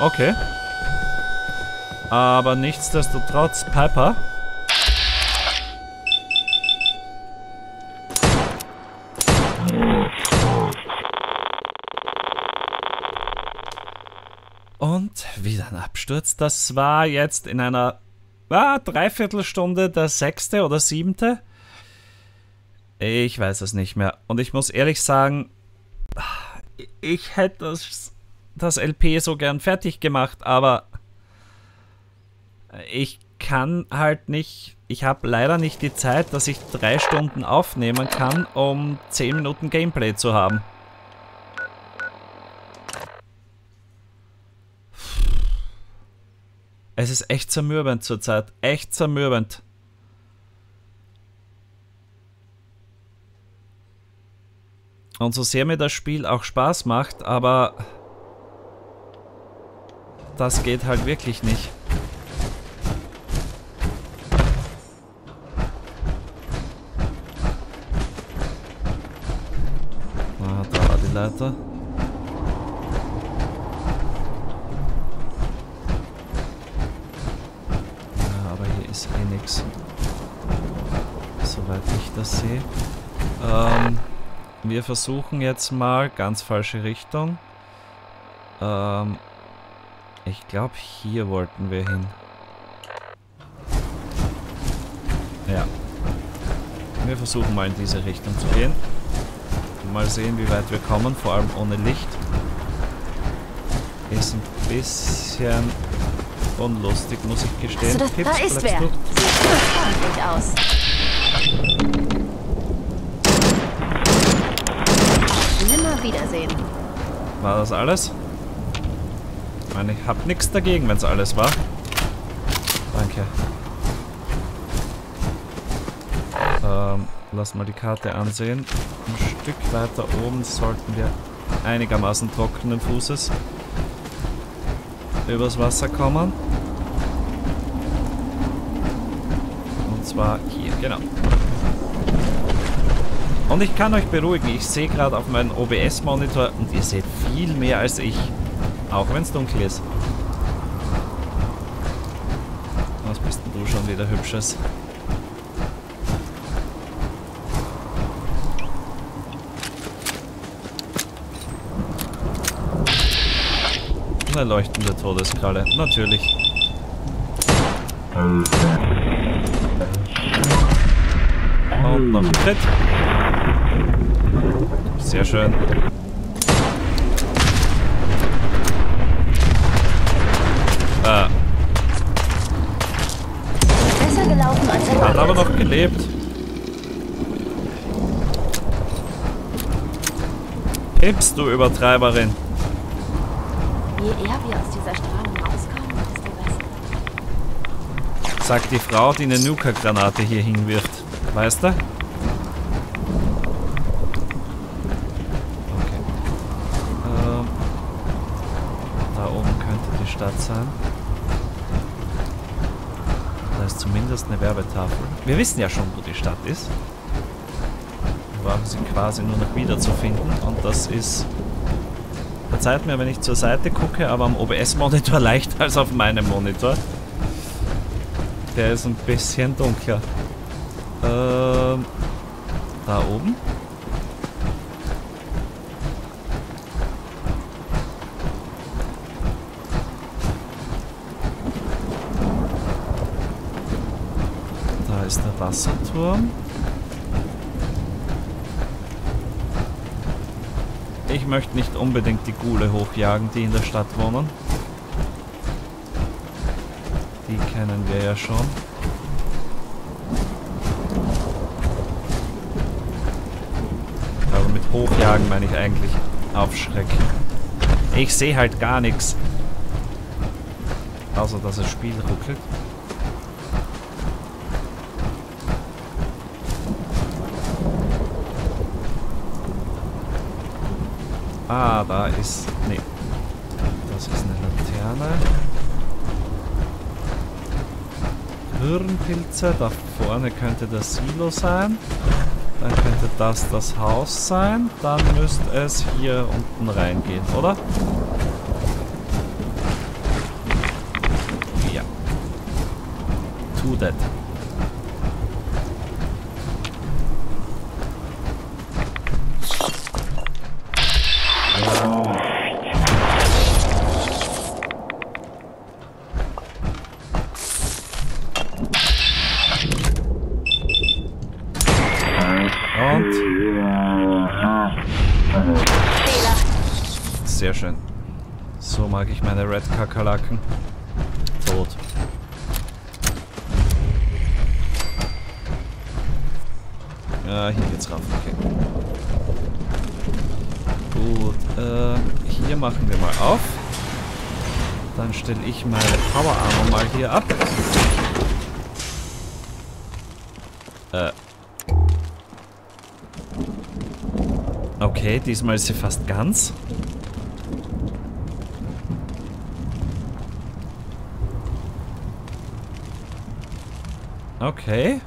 Okay. Aber nichtsdestotrotz, Piper. Und wieder ein Absturz. Das war jetzt in einer ah, Dreiviertelstunde der sechste oder siebte. Ich weiß es nicht mehr. Und ich muss ehrlich sagen, ich hätte das, das LP so gern fertig gemacht, aber ich kann halt nicht, ich habe leider nicht die Zeit, dass ich drei Stunden aufnehmen kann, um zehn Minuten Gameplay zu haben. Es ist echt zermürbend zurzeit. Echt zermürbend. Und so sehr mir das Spiel auch Spaß macht, aber das geht halt wirklich nicht. Ah, da war die Leiter. Ja, aber hier ist eh nichts. Soweit ich das sehe. Ähm, wir versuchen jetzt mal, ganz falsche Richtung. Ähm, ich glaube, hier wollten wir hin. Ja. Wir versuchen mal in diese Richtung zu gehen. Mal sehen, wie weit wir kommen, vor allem ohne Licht. Ist ein bisschen unlustig, muss ich gestehen. Also das, Pips, da ist wer. du? Sieht freundlich aus. Nimmer wiedersehen. War das alles? Ich meine, ich habe nichts dagegen, wenn es alles war. Danke. Ähm, lass mal die Karte ansehen. Ein Stück weiter oben sollten wir einigermaßen trockenen Fußes übers Wasser kommen. Und zwar hier, genau. Und ich kann euch beruhigen, ich sehe gerade auf meinem OBS-Monitor und ihr seht viel mehr als ich. Auch wenn es dunkel ist. Was bist denn du schon wieder Hübsches? Eine leuchtende Todeskralle, natürlich. Und noch ein Tritt. Sehr schön. Äh, Besser gelaufen als hat aber noch gelebt. Pips, du Übertreiberin. Je eher wir aus dieser Strahlung rauskommen, desto besser. Sagt die Frau, die eine Nuka-Granate hier hinwirft. Weißt du? Okay. Ähm, da oben Stadt sein. Da ist zumindest eine Werbetafel. Wir wissen ja schon, wo die Stadt ist. Wir brauchen sie quasi nur noch wiederzufinden. Und das ist... Verzeiht mir, wenn ich zur Seite gucke, aber am OBS-Monitor leichter als auf meinem Monitor. Der ist ein bisschen dunkler. Ähm, da oben? Ist der Wasserturm. Ich möchte nicht unbedingt die Gule hochjagen, die in der Stadt wohnen. Die kennen wir ja schon. Aber mit hochjagen meine ich eigentlich aufschrecken. Ich sehe halt gar nichts. Außer dass das Spiel ruckelt. Ah, da ist... Nee. Das ist eine Laterne. Hirnpilze. Da vorne könnte das Silo sein. Dann könnte das das Haus sein. Dann müsste es hier unten reingehen, oder? Ja. To that. Und sehr schön. So mag ich meine Red Kakerlaken. Tot. Ja, hier geht's rauf. Okay. Gut, äh, hier machen wir mal auf. Dann stelle ich meine Power Armor mal hier ab. Okay, diesmal ist sie fast ganz. Okay.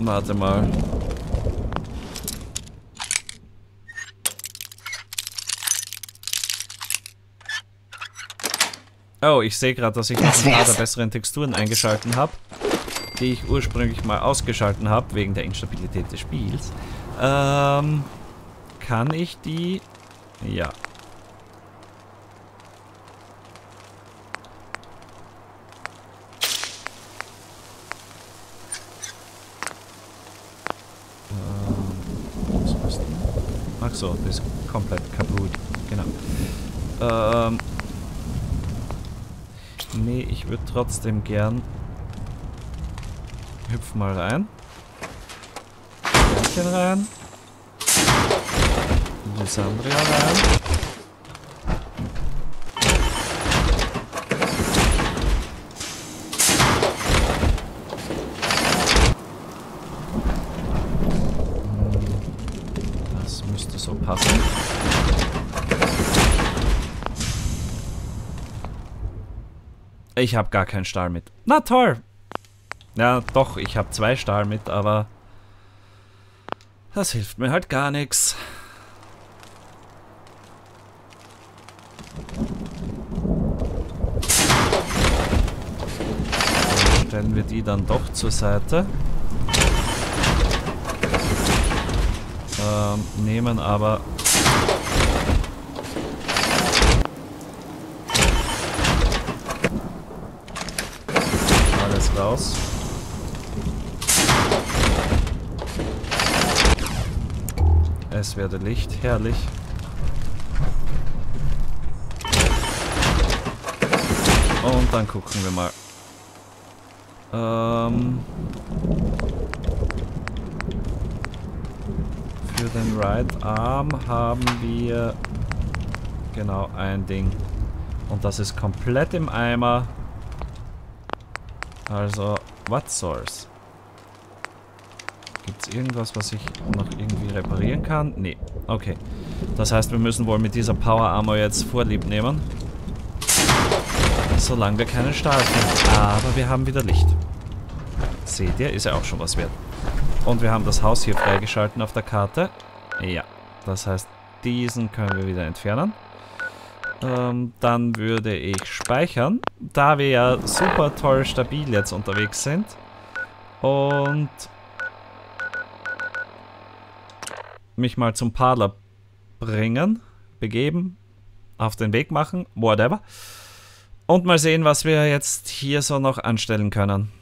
Warte mal. Oh, ich sehe gerade, dass ich noch Das ein paar der besseren Texturen eingeschalten habe, die ich ursprünglich mal ausgeschalten habe, wegen der Instabilität des Spiels. Ähm, kann ich die... Ja. Ähm, was ist? Ach so, das ist komplett kaputt. Genau. Ähm, nee, ich würde trotzdem gern... Hüpf mal rein. Sternchen rein. Rein. Hm, Das müsste so passen. Ich habe gar keinen Stahl mit. Na toll. Ja, doch, ich habe zwei Stahl mit, aber das hilft mir halt gar nichts. Stellen wir die dann doch zur Seite. Ähm, nehmen aber alles raus. Es werde Licht, herrlich. Und dann gucken wir mal. Ähm, für den Right Arm haben wir genau ein Ding. Und das ist komplett im Eimer. Also, what source? Gibt es irgendwas, was ich noch irgendwie reparieren kann? Nee. Okay. Das heißt, wir müssen wohl mit dieser Power Armor jetzt Vorlieb nehmen. Solange wir keinen Stahl finden. Aber wir haben wieder Licht. Seht ihr? Ist ja auch schon was wert. Und wir haben das Haus hier freigeschalten auf der Karte. Ja. Das heißt, diesen können wir wieder entfernen. Ähm, dann würde ich speichern. Da wir ja super toll stabil jetzt unterwegs sind. Und mich mal zum Parler bringen, begeben, auf den Weg machen, whatever. Und mal sehen, was wir jetzt hier so noch anstellen können.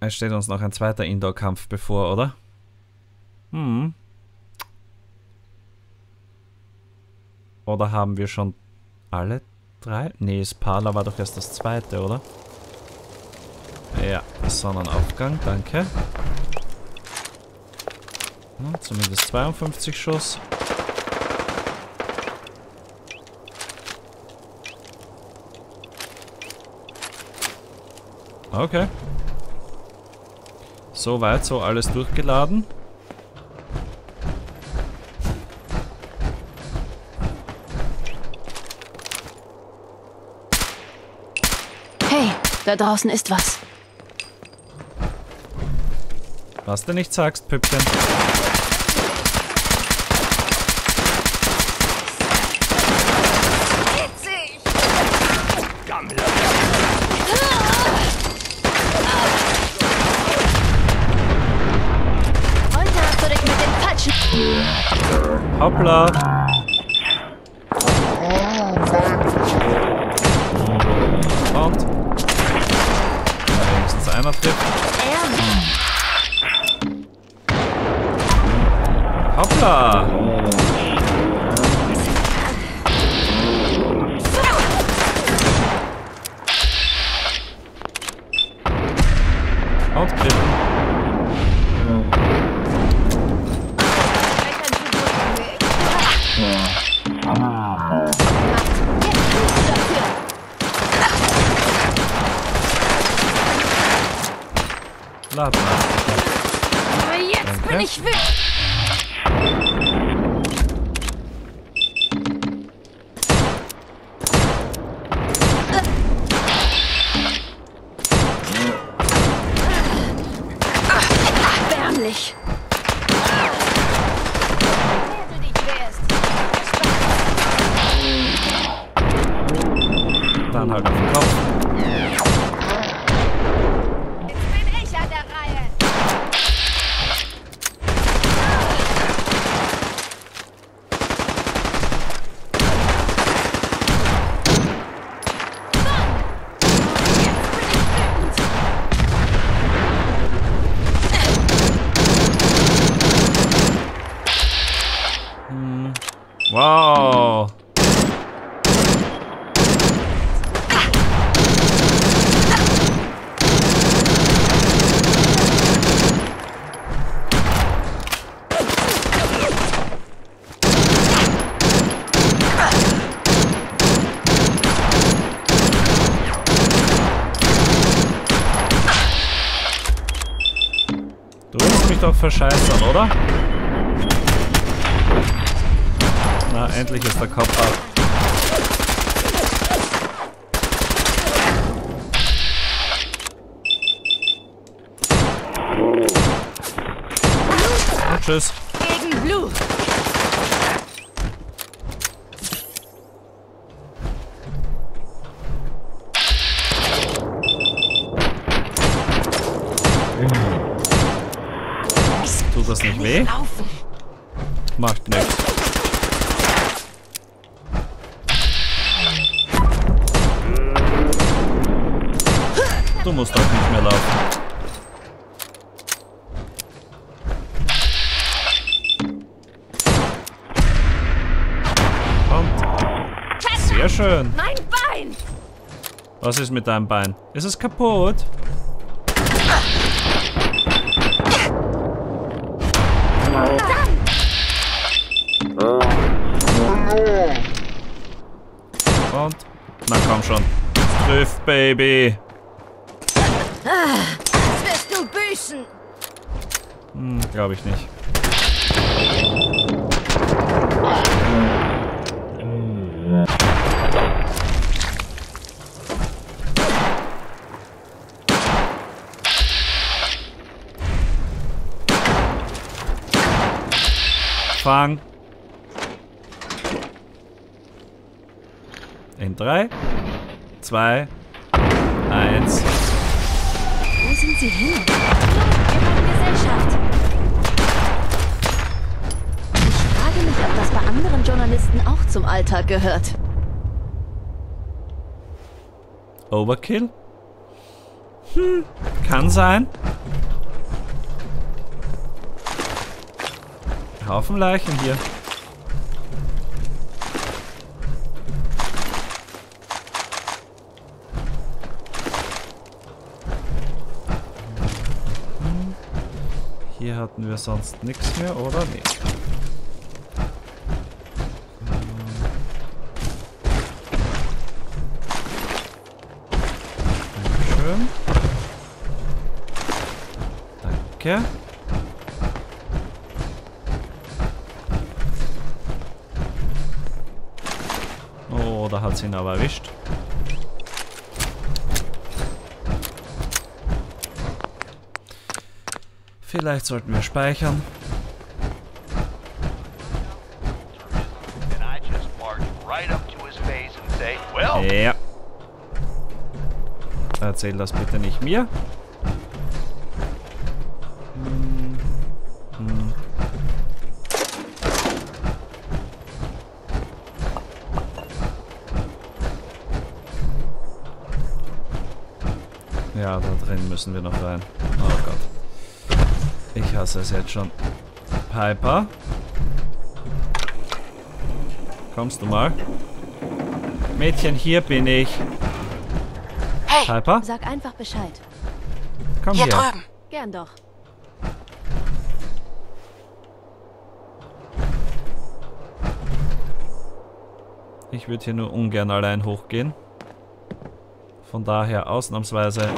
Es steht uns noch ein zweiter Indoor-Kampf bevor, oder? Hm. Oder haben wir schon alle drei? Nee, Spala war doch erst das zweite, oder? Ja, Sonnenaufgang, danke. Hm, zumindest 52 Schuss. Okay. Soweit, so alles durchgeladen. Hey, da draußen ist was. Was du nicht sagst, Püppchen. Hoppla. Laden. Aber jetzt Danke. bin ich wütend. Erbärmlich. Wer du dich wehrst. Dann halt auf den Kopf. Jetzt bin ich an der Reihe. Wow. Du willst mich doch verscheißern, oder? Na, endlich ist der Kopf ab. Tschüss. Du musst auch nicht mehr laufen. Und sehr schön. Mein Bein! Was ist mit deinem Bein? Ist es kaputt? Und? Na komm schon. Triff, Baby. Wirst du büßen! Hm, glaube ich nicht. Fang. In 3, 2, 1. Wo sind sie hin? Wir haben Gesellschaft. Ich frage mich, ob das bei anderen Journalisten auch zum Alltag gehört. Overkill? Hm, kann sein. Haufen Leichen hier. Hier hatten wir sonst nichts mehr, oder? Nee. Danke. Oh, da hat sie ihn aber erwischt. Vielleicht sollten wir speichern. and I just march right up to his face and say, Well, Ja. Erzähl das bitte nicht mir. Müssen wir noch rein. Oh Gott. Ich hasse es jetzt schon. Piper? Kommst du mal? Mädchen, hier bin ich. Hey, Piper? Sag einfach Bescheid. Komm hier hier. drüben. Gern doch. Ich würde hier nur ungern allein hochgehen. Von daher ausnahmsweise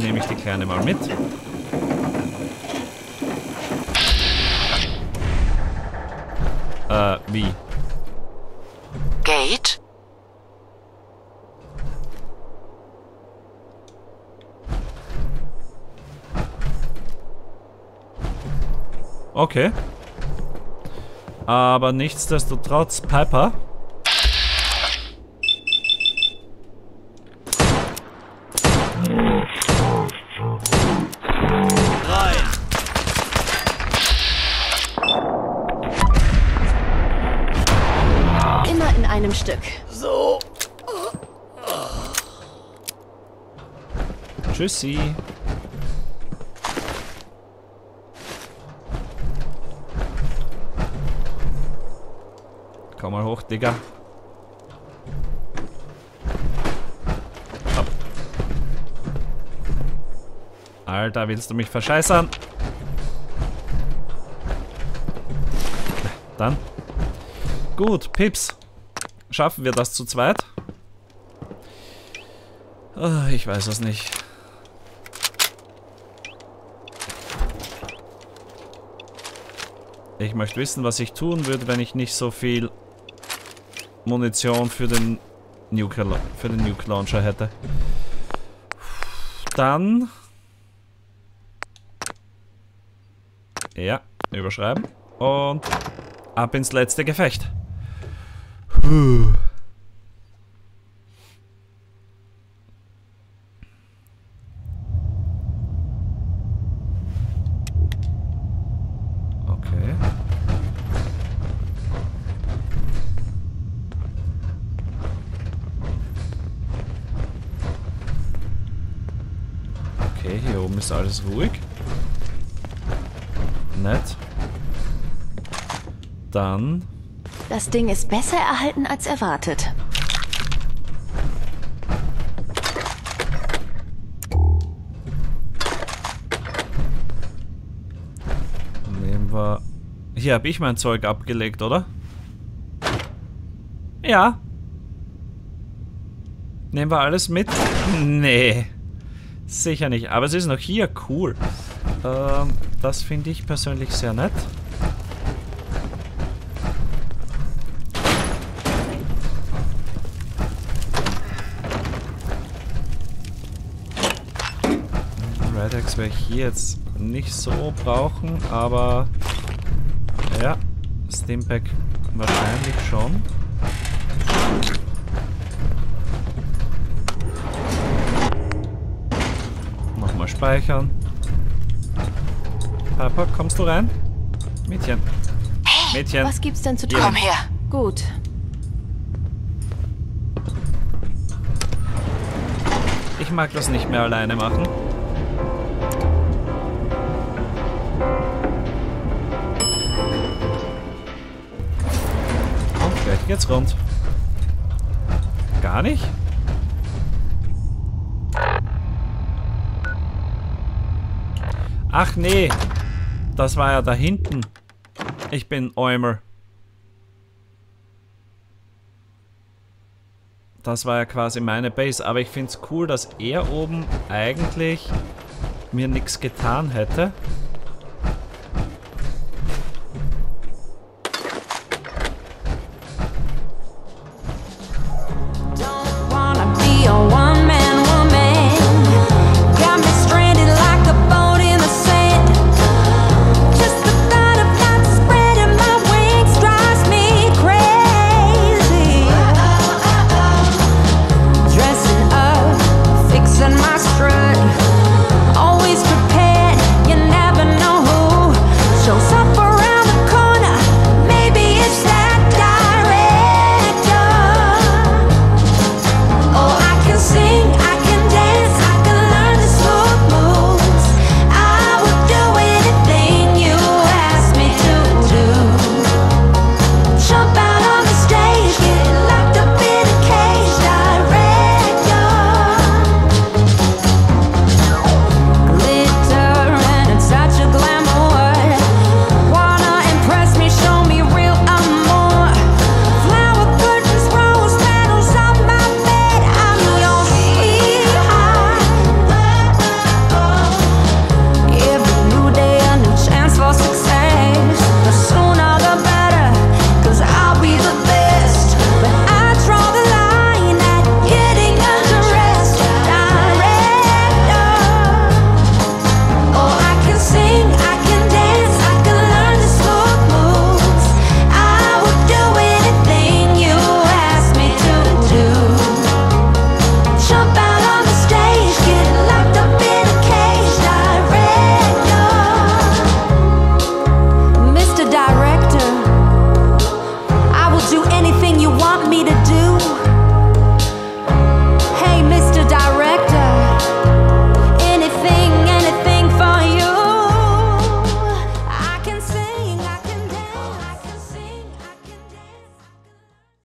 nehme ich die Kleine mal mit. Äh, wie? Gate? Okay. Aber nichtsdestotrotz, Piper. Immer in einem Stück. Tschüssi. Komm mal hoch, Digga. Hopp. Alter, willst du mich verscheißern? Dann. Gut, Pips. Schaffen wir das zu zweit? Ah, ich weiß es nicht. Ich möchte wissen, was ich tun würde, wenn ich nicht so viel Munition für den Nuke, für den Nuke Launcher hätte. Dann... Ja, überschreiben. Und ab ins letzte Gefecht. Puh. Okay. Okay, hier oben ist alles ruhig. Nett. Dann Das Ding ist besser erhalten als erwartet. nehmen wir... Hier habe ich mein Zeug abgelegt, oder? Ja. Nehmen wir alles mit? Nee. Sicher nicht. Aber es ist noch hier. Cool. Ähm, das finde ich persönlich sehr nett. Redex werde ich hier jetzt nicht so brauchen, aber ja, Stimpack wahrscheinlich schon. Speichern. Papa, kommst du rein? Mädchen. Mädchen. Was gibt's denn zu tun? Komm her. Gut. Ich mag das nicht mehr alleine machen. Und gleich geht's rund. Gar nicht? Ach nee, das war ja da hinten. Ich bin Eumer. Das war ja quasi meine Base, aber ich finde es cool, dass er oben eigentlich mir nichts getan hätte.